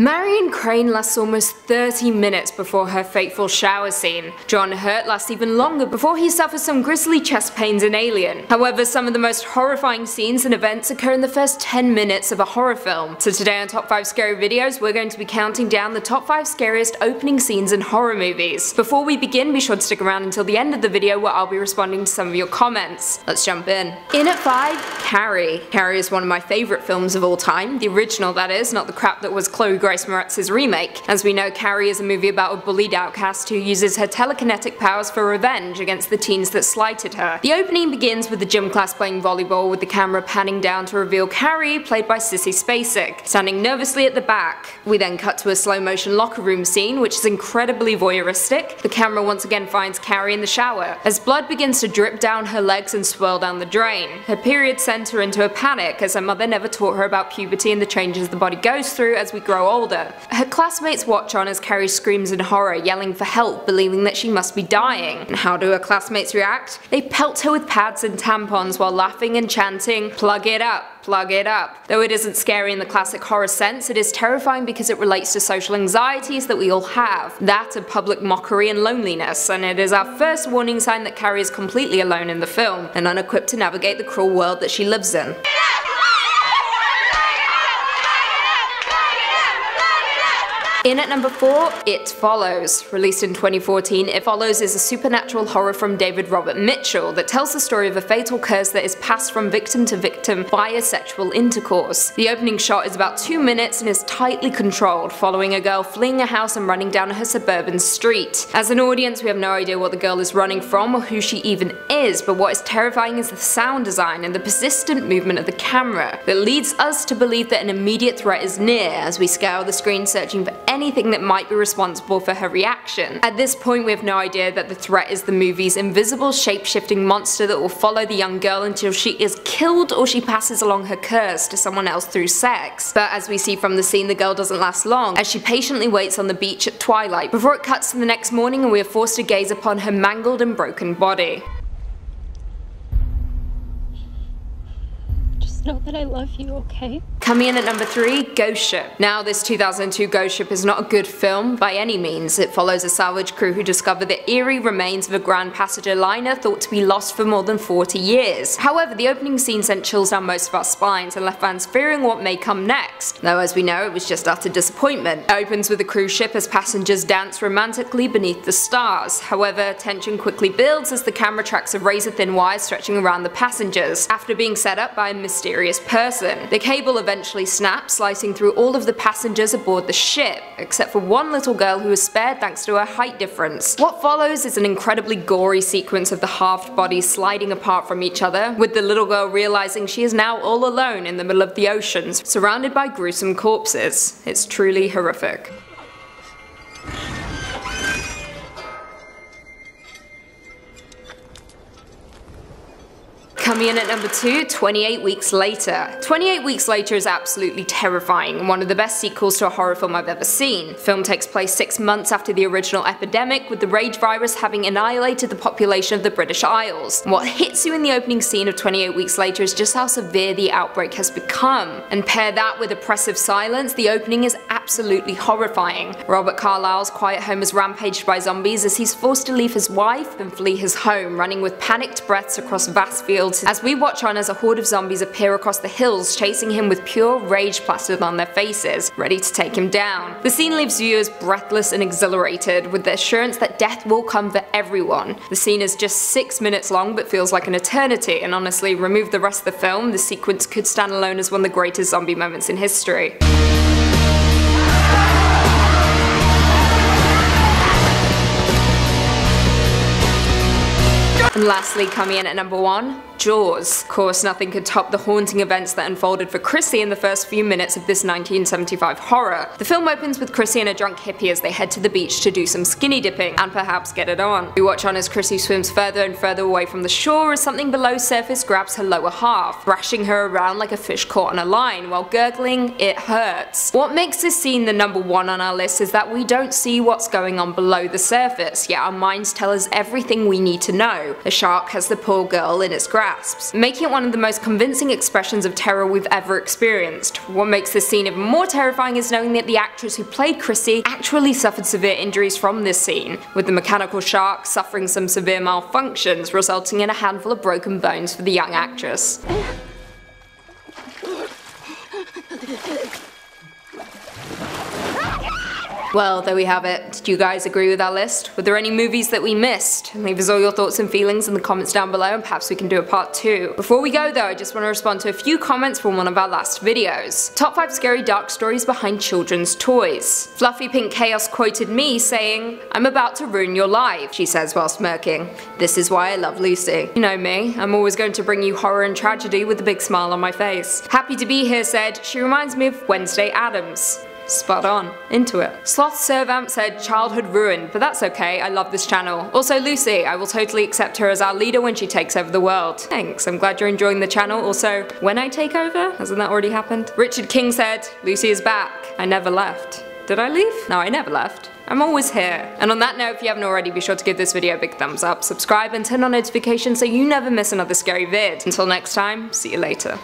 Marion Crane lasts almost 30 minutes before her fateful shower scene. John Hurt lasts even longer before he suffers some grisly chest pains in Alien. However, some of the most horrifying scenes and events occur in the first 10 minutes of a horror film. So today on Top 5 Scary Videos, we're going to be counting down the top 5 scariest opening scenes in horror movies. Before we begin, be sure to stick around until the end of the video where I'll be responding to some of your comments. Let's jump in. In at 5, Carrie. Carrie is one of my favourite films of all time, the original that is, not the crap that was Chloe Grace Moretz's remake. As we know, Carrie is a movie about a bullied outcast who uses her telekinetic powers for revenge against the teens that slighted her. The opening begins with the gym class playing volleyball with the camera panning down to reveal Carrie, played by Sissy Spacek, standing nervously at the back. We then cut to a slow motion locker room scene, which is incredibly voyeuristic. The camera once again finds Carrie in the shower, as blood begins to drip down her legs and swirl down the drain. Her period sent her into a panic, as her mother never taught her about puberty and the changes the body goes through as we grow older. Her classmates watch on as Carrie screams in horror, yelling for help, believing that she must be dying. And how do her classmates react? They pelt her with pads and tampons while laughing and chanting, plug it up, plug it up. Though it isn't scary in the classic horror sense, it is terrifying because it relates to social anxieties that we all have. That of public mockery and loneliness, and it is our first warning sign that Carrie is completely alone in the film, and unequipped to navigate the cruel world that she lives in. In at number 4, It Follows. Released in 2014, It Follows is a supernatural horror from David Robert Mitchell that tells the story of a fatal curse that is passed from victim to victim via sexual intercourse. The opening shot is about 2 minutes and is tightly controlled, following a girl fleeing a house and running down her suburban street. As an audience, we have no idea what the girl is running from or who she even is, but what is terrifying is the sound design and the persistent movement of the camera that leads us to believe that an immediate threat is near as we scour the screen searching for anything that might be responsible for her reaction. At this point we have no idea that the threat is the movie's invisible shape-shifting monster that will follow the young girl until she is killed or she passes along her curse to someone else through sex. But as we see from the scene the girl doesn't last long as she patiently waits on the beach at twilight before it cuts to the next morning and we are forced to gaze upon her mangled and broken body. Just know that I love you, okay? Coming in at number 3, Ghost Ship. Now this 2002 Ghost Ship is not a good film by any means. It follows a salvage crew who discover the eerie remains of a grand passenger liner thought to be lost for more than 40 years. However, the opening scene sent chills down most of our spines and left fans fearing what may come next. Though as we know, it was just utter disappointment. It opens with a cruise ship as passengers dance romantically beneath the stars. However, tension quickly builds as the camera tracks a razor thin wire stretching around the passengers, after being set up by a mysterious person. The cable eventually snaps, slicing through all of the passengers aboard the ship, except for one little girl who is spared thanks to her height difference. What follows is an incredibly gory sequence of the halved bodies sliding apart from each other, with the little girl realizing she is now all alone in the middle of the oceans, surrounded by gruesome corpses. It's truly horrific. Coming in at number 2, 28 Weeks Later. 28 Weeks Later is absolutely terrifying one of the best sequels to a horror film I've ever seen. The film takes place 6 months after the original epidemic, with the rage virus having annihilated the population of the British Isles. What hits you in the opening scene of 28 Weeks Later is just how severe the outbreak has become. And pair that with oppressive silence, the opening is absolutely horrifying. Robert Carlyle's quiet home is rampaged by zombies as he's forced to leave his wife and flee his home, running with panicked breaths across vast fields as we watch on as a horde of zombies appear across the hills chasing him with pure rage plastered on their faces, ready to take him down. The scene leaves viewers breathless and exhilarated with the assurance that death will come for everyone. The scene is just 6 minutes long but feels like an eternity and honestly remove the rest of the film, the sequence could stand alone as one of the greatest zombie moments in history. And lastly, coming in at number 1, Jaws. Of course, nothing could top the haunting events that unfolded for Chrissy in the first few minutes of this 1975 horror. The film opens with Chrissy and a drunk hippie as they head to the beach to do some skinny dipping, and perhaps get it on. We watch on as Chrissy swims further and further away from the shore as something below surface grabs her lower half, thrashing her around like a fish caught on a line, while gurgling, it hurts. What makes this scene the number one on our list is that we don't see what's going on below the surface, yet our minds tell us everything we need to know, a shark has the poor girl in its grasps, making it one of the most convincing expressions of terror we've ever experienced. What makes this scene even more terrifying is knowing that the actress who played Chrissy actually suffered severe injuries from this scene, with the mechanical shark suffering some severe malfunctions resulting in a handful of broken bones for the young actress. Well, there we have it. Did you guys agree with our list? Were there any movies that we missed? Leave us all your thoughts and feelings in the comments down below and perhaps we can do a part 2. Before we go though, I just want to respond to a few comments from one of our last videos. Top 5 scary dark stories behind children's toys. Fluffy Pink Chaos quoted me saying, I'm about to ruin your life, she says while smirking. This is why I love Lucy. You know me, I'm always going to bring you horror and tragedy with a big smile on my face. Happy to be here said, she reminds me of Wednesday Addams. Spot on. Into it. Sloth Servamp said childhood ruined, but that's okay, I love this channel. Also Lucy, I will totally accept her as our leader when she takes over the world. Thanks, I'm glad you're enjoying the channel. Also, when I take over? Hasn't that already happened? Richard King said, Lucy is back. I never left. Did I leave? No, I never left. I'm always here. And on that note, if you haven't already, be sure to give this video a big thumbs up, subscribe, and turn on notifications so you never miss another scary vid. Until next time, see you later.